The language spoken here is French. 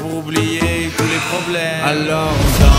pour oublier tous les problèmes. Alors on